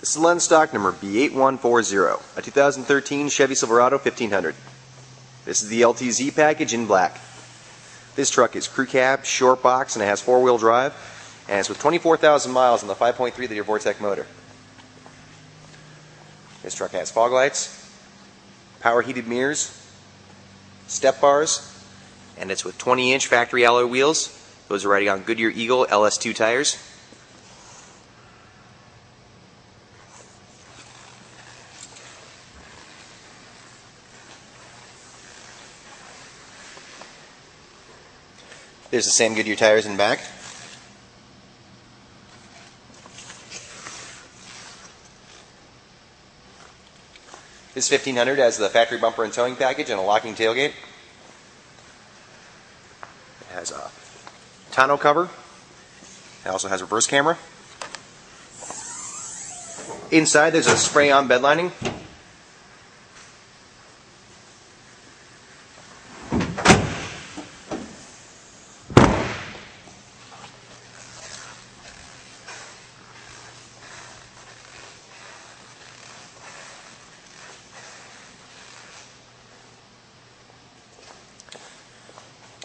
This is Lenz stock number B8140, a 2013 Chevy Silverado 1500. This is the LTZ package in black. This truck is crew cab, short box, and it has four-wheel drive, and it's with 24,000 miles on the 5.3-liter Vortec motor. This truck has fog lights, power heated mirrors, step bars, and it's with 20-inch factory alloy wheels. Those are riding on Goodyear Eagle LS2 tires. There's the same Goodyear tires in back. This 1500 has the factory bumper and towing package and a locking tailgate. It has a tonneau cover. It also has reverse camera. Inside there's a spray-on bed lining.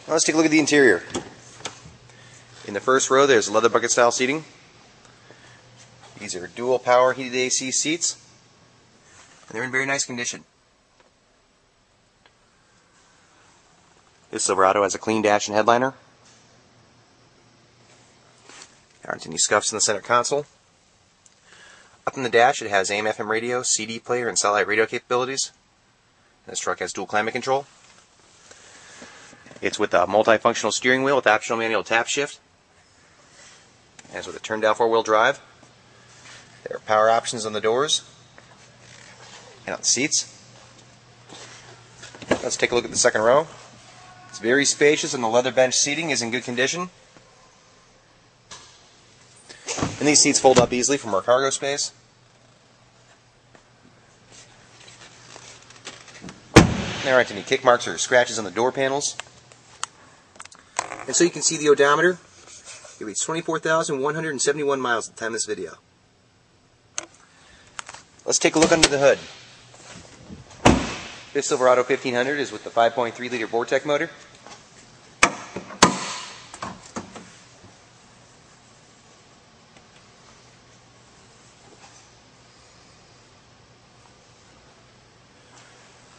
Let's take a look at the interior. In the first row, there's leather bucket style seating. These are dual power heated AC seats, and they're in very nice condition. This Silverado has a clean dash and headliner. There aren't any scuffs in the center console. Up in the dash, it has AM FM radio, CD player, and satellite radio capabilities. This truck has dual climate control. It's with a multifunctional steering wheel with optional manual tap shift. And it's with a turn down four wheel drive. There are power options on the doors and on the seats. Let's take a look at the second row. It's very spacious and the leather bench seating is in good condition. And these seats fold up easily for more cargo space. There aren't any kick marks or scratches on the door panels. And so you can see the odometer. It reads 24,171 miles at the time of this video. Let's take a look under the hood. This Silverado 1500 is with the 5.3 liter Vortec motor.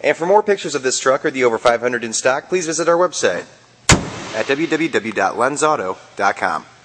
And for more pictures of this truck or the over 500 in stock, please visit our website at www.lenzauto.com.